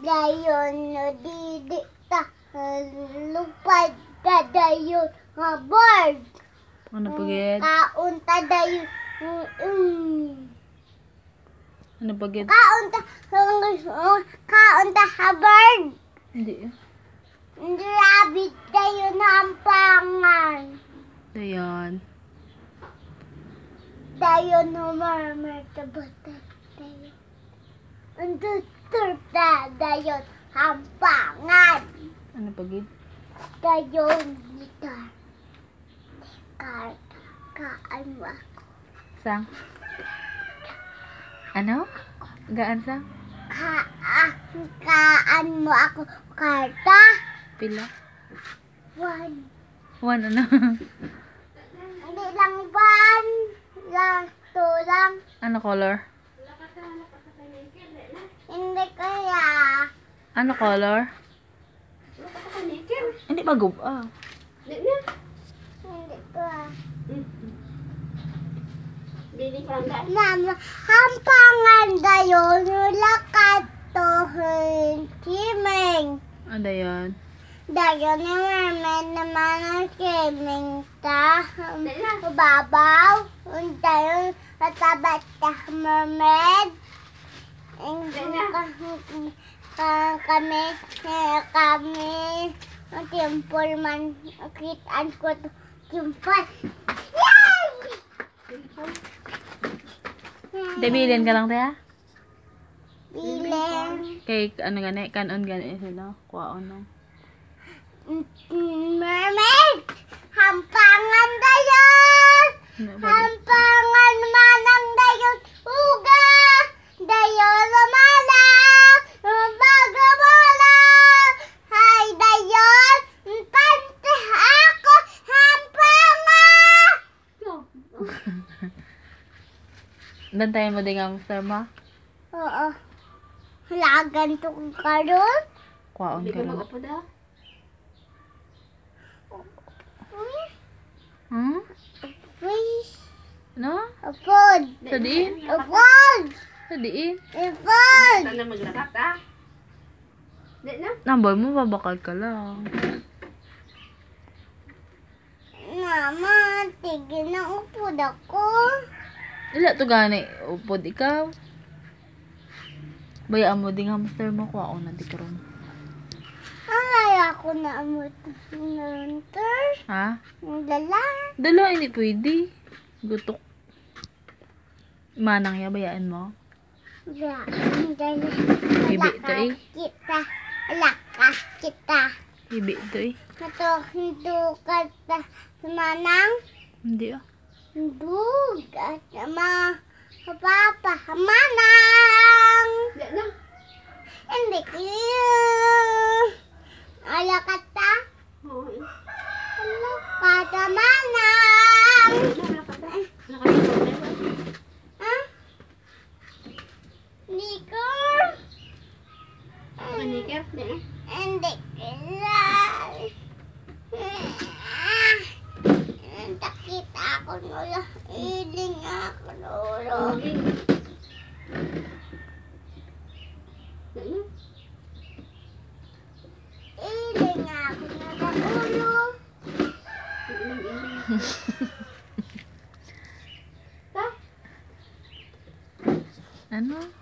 Dayon no didi ta lupad ta dayon nga. Ano pagid? Kaon ta dayon. Ano pagid? Kaon ta kaon ta ha bird. Hindi. Hindi rabbit dayon ang pangan. Dayan. Dayon no marmar ta bata dayon. Ang tuturta dayon ang pangan. Ano pagid? Dayon gitar. Kar kaan mo ako. Sang? Ano? Gaan sang? Ka kaan mo ako karta. Pila? One. One ano? Hindi lang ban. Lang to lang. ano color? Hindi kaya. Ano color? Hindi ba gub? Ah. Hindi ko. Mama, ang pangan dayon wala ka to kimeng. Ano yan? Dayon ni mermaid naman ang kimeng ta. Babaw. Dayon katabat ta mermaid. Ang ka kami kami temple man kitaan ko temple. Yay! Debilin ka lang tayo? Bilen. Kay ano gani? Kanon gani sila? Kuwaon no? Mermaid! Hampangan dayon! Ano pagid? Hampangan manang dayon! Uga! Dayon lumalang! Baga malang! Hay dayon! Pante ako! Hampangan! Bantayan mo din ang hamster mo? Oo. Lagan to kong karon. Kuwaon ka lang. Hmm? Fish. No? Apod. Sa diin? Apod. Sa diin? Apod. Namboy mo, babakal ka lang. Mama, tigil na upod ako. Wala to gani. Upod ikaw. Bayaan mo ding hamster mo. Kuwaon na di karon. Ay, ako na amot nanter. Ha? Dala. Dalo, hindi pwede. Gutok. Manang ya, bayaan mo. Ya, dala. Bibi to eh. Kita. Lakas kita. Bibi to eh. Ito, hindu ka. Manang. Hindi ah. Dug. At ma. Papa. Manang. Hindi kayo. Ala kata. Ala kata manang. Ha? Nicker. Hindi ako lola. Iling ako lola. Iling ako na ulo. ano?